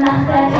Gözüm